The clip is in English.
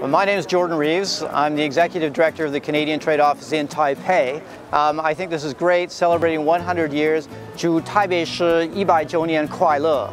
Well, my name is Jordan Reeves. I'm the Executive Director of the Canadian Trade Office in Taipei. Um, I think this is great, celebrating 100 years. 祝台北市一百周年快乐。